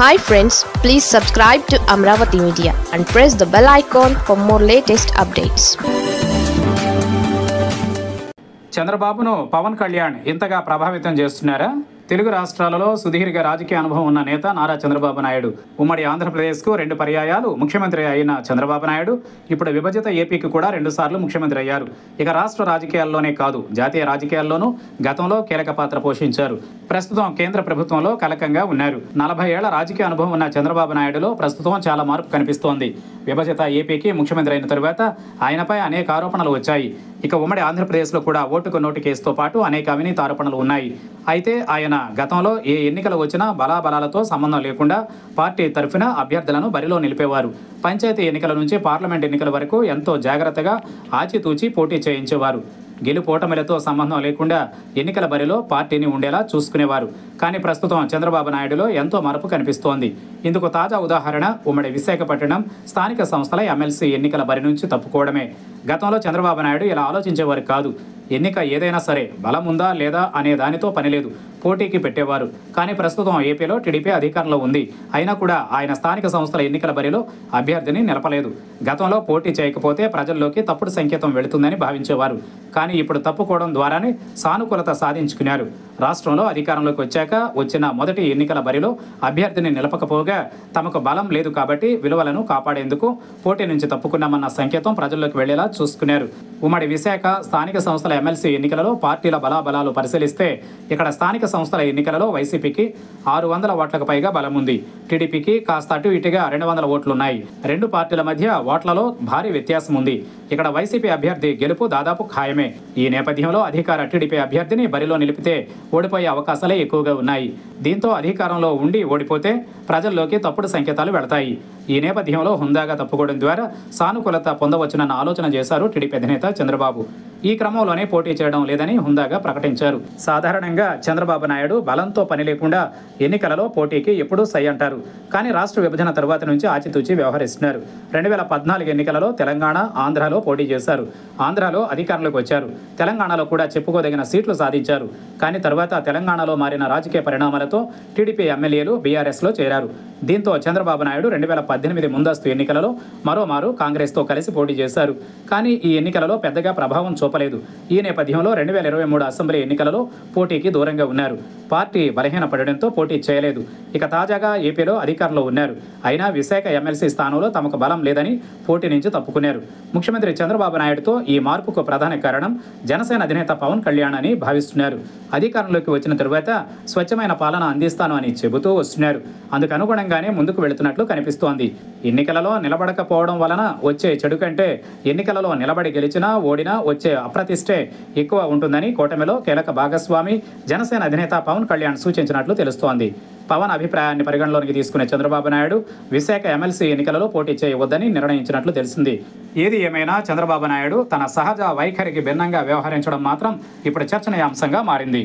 Hi friends please subscribe to Amaravati media and press the bell icon for more latest updates చంద్రబాబును పవన్ కళ్యాణ్ ఇంతగా ప్రభావితం చేస్తున్నారా? తెలుగు రాష్ట్రాలలో సుదీర్ఘ రాజకీయ అనుభవం ఉన్న నేత నారా చంద్రబాబు నాయుడు. ఉమ్మడి ఆంధ్రప్రదేశ్కు రెండు పర్యాయాలు ముఖ్యమంత్రి అయిన చంద్రబాబు నాయుడు ఇప్పుడు విభజిత ఏపీకి కూడా రెండుసార్లు ముఖ్యమంత్రి అయ్యారు. ఇక రాష్ట్ర రాజకీయాల్లోనే కాదు జాతీయ రాజకీయాల్లోనూ గతంలో కీలక పాత్ర పోషించారు. ప్రస్తుతం కేంద్ర ప్రభుత్వంలో కలకంగా ఉన్నారు. నలభై ఏళ్ళ రాజకీయ అనుభవం ఉన్న చంద్రబాబు నాయుడులో ప్రస్తుతం చాలా మార్పు కనిపిస్తోంది. విభజిత ఏపీకి ముఖ్యమంత్రి అయిన తరువాత ఆయనపై అనేక ఆరోపణలు వచ్చాయి. ఇక ఉమ్మడి ఆంధ్రప్రదేశ్లో కూడా ఓటుకు నోటు కేసుతో పాటు అనేక అవినీతి ఆరోపణలు ఉన్నాయి. అయితే ఆయన గతంలో ఏ ఎన్నికలు వచ్చినా బలాబలాలతో సంబంధం లేకుండా పార్టీ తరఫున అభ్యర్థులను బరిలో నిలిపేవారు. పంచాయతీ ఎన్నికల నుంచి పార్లమెంట్ ఎన్నికల వరకు ఎంతో జాగ్రత్తగా ఆచితూచి పోటీ చేయించేవారు. గెలుపోటమిలతో సంబంధం లేకుండా ఎన్నికల బరిలో పార్టీని ఉండేలా చూసుకునేవారు. కానీ ప్రస్తుతం చంద్రబాబు నాయుడులో ఎంతో మార్పు కనిపిస్తోంది. ఇందుకు తాజా ఉదాహరణ ఉమ్మడి విశాఖపట్నం స్థానిక సంస్థల ఎమ్మెల్సీ ఎన్నికల బరి నుంచి తప్పుకోవడమే. గతంలో చంద్రబాబు నాయుడు ఇలా ఆలోచించేవారు కాదు. ఎన్నిక ఏదైనా సరే బలం ఉందా లేదా అనే దానితో పనిలేదు పోటీకి పెట్టేవారు. కానీ ప్రస్తుతం ఏపీలో టీడీపీ అధికారంలో ఉంది. అయినా కూడా ఆయన స్థానిక సంస్థల ఎన్నికల బరిలో అభ్యర్థిని నిలపలేదు. గతంలో పోటీ చేయకపోతే ప్రజల్లోకి తప్పుడు సంకేతం వెళుతుందని భావించేవారు. కానీ ఇప్పుడు తప్పుకోవడం ద్వారానే సానుకూలత సాధించుకున్నారు. రాష్ట్రంలో అధికారంలోకి వచ్చాక వచ్చిన మొదటి ఎన్నికల బరిలో అభ్యర్థిని నిలపకపోగా తమకు బలం లేదు కాబట్టి విలువలను కాపాడేందుకు పోటీ నుంచి తప్పుకున్నామన్న సంకేతం ప్రజల్లోకి వెళ్ళేలా చూసుకున్నారు. ఉమ్మడి విశాఖ స్థానిక సంస్థల ఎమ్మెల్సీ ఎన్నికలలో పార్టీల బలాబలాలు పరిశీలిస్తే ఇక్కడ స్థానిక సంస్థల ఎన్నికలలో వైసీపీకి ఆరు వందల ఓట్లకు పైగా బలం ఉంది. టీడీపీకి కాస్త అటు ఇటుగా రెండు వందల ఓట్లున్నాయి. రెండు పార్టీల మధ్య ఓట్లలో భారీ వ్యత్యాసం ఉంది ఇక్కడ వైసీపీ అభ్యర్థి గెలుపు దాదాపు ఖాయమే. ఈ నేపథ్యంలో అధికార టీడీపీ అభ్యర్థిని బరిలో నిలిపితే ఓడిపోయే అవకాశాలే ఎక్కువగా ఉన్నాయి. దీంతో అధికారంలో ఉండి ఓడిపోతే ప్రజల్లోకి తప్పుడు సంకేతాలు వెళతాయి. ఈ నేపథ్యంలో హుందాగా తప్పుకోవడం ద్వారా సానుకూలత పొందవచ్చునన్న ఆలోచన చేశారు టీడీపీ అధినేత చంద్రబాబు. ఈ క్రమంలోనే పోటీ చేయడం లేదని హుందాగా ప్రకటించారు. సాధారణంగా చంద్రబాబు నాయుడు బలంతో పని లేకుండా ఎన్నికలలో పోటీకి ఎప్పుడూ సై అంటారు. కానీ రాష్ట్ర విభజన తరువాత నుంచి ఆచితూచి వ్యవహరిస్తున్నారు. రెండు వేల పద్నాలుగు ఎన్నికలలో తెలంగాణ ఆంధ్రలో పోటీ చేశారు. ఆంధ్రాలో అధికారంలోకి వచ్చారు. తెలంగాణలో కూడా చెప్పుకోదగిన సీట్లు సాధించారు. కానీ తర్వాత తెలంగాణలో మారిన రాజకీయ పరిణామాలతో టీడీపీ ఎమ్మెల్యేలు బీఆర్ఎస్లో చేరారు. దీంతో చంద్రబాబు నాయుడు రెండు వేల పద్దెనిమిది ముందస్తు ఎన్నికలలో మరోమారు కాంగ్రెస్తో కలిసి పోటీ చేశారు. కానీ ఈ ఎన్నికలలో పెద్దగా ప్రభావం చూపలేదు. ఈ నేపథ్యంలో రెండు వేల ఇరవై మూడు అసెంబ్లీ ఎన్నికలలో పోటీకి దూరంగా ఉన్నారు. పార్టీ బలహీనపడడంతో పోటీ చేయలేదు. ఇక తాజాగా ఏపీలో అధికారంలో ఉన్నారు. అయినా విశాఖ ఎమ్మెల్సీ స్థానంలో తమకు బలం లేదని పోటీ నుంచి తప్పుకున్నారు. ముఖ్యమంత్రి చంద్రబాబు నాయుడుతో ఈ మార్పుకు ప్రధాన కారణం జనసేన అధినేత పవన్ కళ్యాణ్ అని భావిస్తున్నారు. అధికారంలోకి వచ్చిన తరువాత స్వచ్ఛమైన పాలన అందిస్తాను అని చెబుతూ వస్తున్నారు. అందుకు అనుగుణంగానే ముందుకు వెళుతున్నట్లు కనిపిస్తోంది. ఎన్నికలలో నిలబడకపోవడం వలన వచ్చే చెడు కంటే ఎన్నికలలో నిలబడి గెలిచినా ఓడినా వచ్చే అప్రతిష్టే ఎక్కువ ఉంటుందని కూటమిలో కీలక భాగస్వామి జనసేన అధినేత పవన్ కళ్యాణ్ సూచించినట్లు తెలుస్తోంది. పవన్ అభిప్రాయాన్ని పరిగణలోనికి తీసుకునే చంద్రబాబు నాయుడు విశాఖ ఎమ్మెల్సీ ఎన్నికలలో పోటీ చేయవద్దని నిర్ణయించినట్లు తెలిసింది. ఏది ఏమైనా చంద్రబాబు నాయుడు తన సహజ వైఖరికి భిన్నంగా వ్యవహరించడం మాత్రం ఇప్పుడు చర్చనీయాంశంగా మారింది.